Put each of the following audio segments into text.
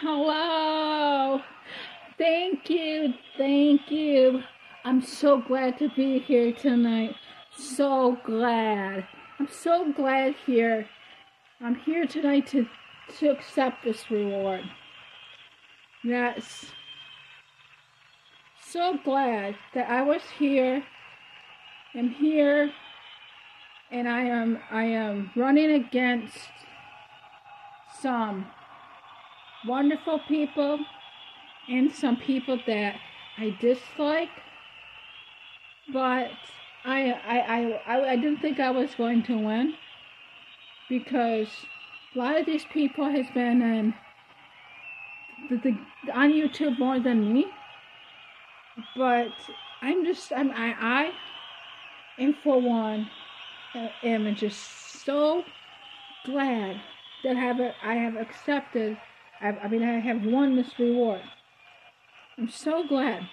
hello. Thank you, thank you. I'm so glad to be here tonight. So glad. I'm so glad here. I'm here tonight to, to accept this reward. Yes. So glad that I was here. I'm here and I am I am running against some wonderful people and some people that I dislike. But I I, I, I didn't think I was going to win because a lot of these people has been in the, the, on YouTube more than me. But I'm just I'm I I am for one am just so glad that I have I have accepted. I, I mean, I have won this reward. I'm so glad.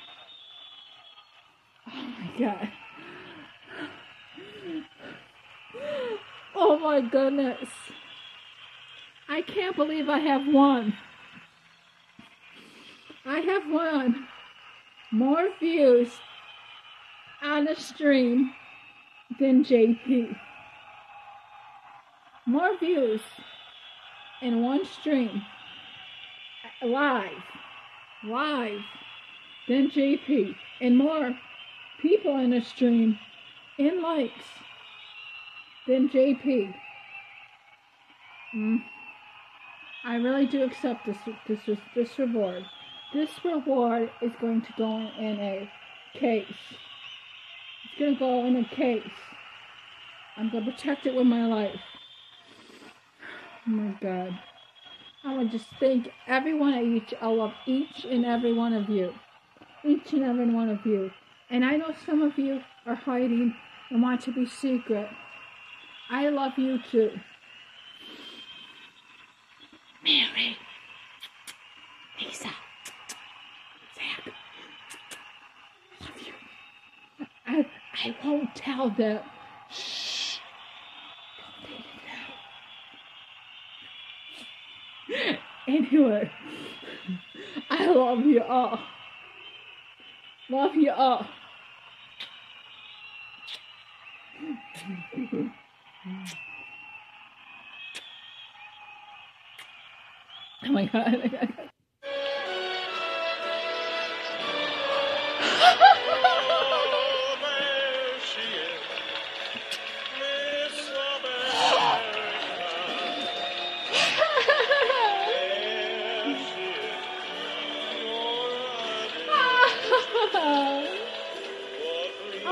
Oh my god. Oh my goodness. I can't believe I have won. I have won more views on a stream than JP. More views in one stream live, live than JP, and more people in a stream in likes than JP. Mm. I really do accept this this this reward. This reward is going to go in a case. It's going to go in a case. I'm going to protect it with my life. Oh my God. I want to just thank everyone at each. I love each and every one of you. Each and every one of you. And I know some of you are hiding and want to be secret. I love you too. Mary. Lisa. Zach. Love you. I, I won't tell them. Anyway, I love you all. Love you all. Oh my god.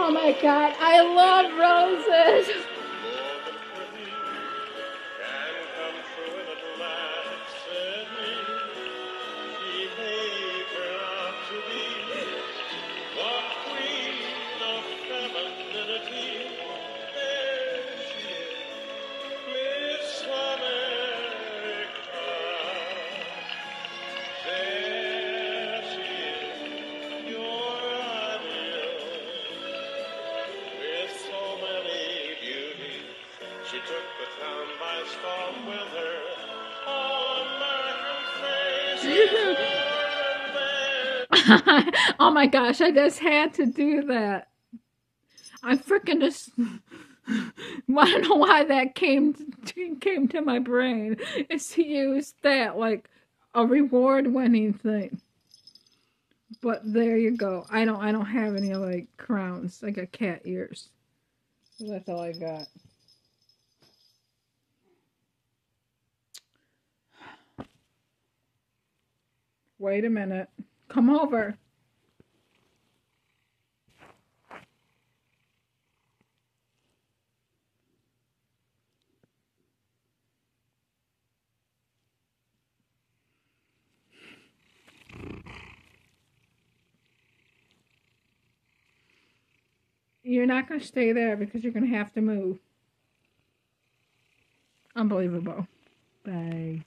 Oh my god, I love roses. oh my gosh, I just had to do that. I freaking just I don't know why that came to, came to my brain. Is to use that like a reward winning thing. But there you go. I don't I don't have any like crowns. I got cat ears. That's all I got. Wait a minute. Come over. You're not going to stay there because you're going to have to move. Unbelievable. Bye.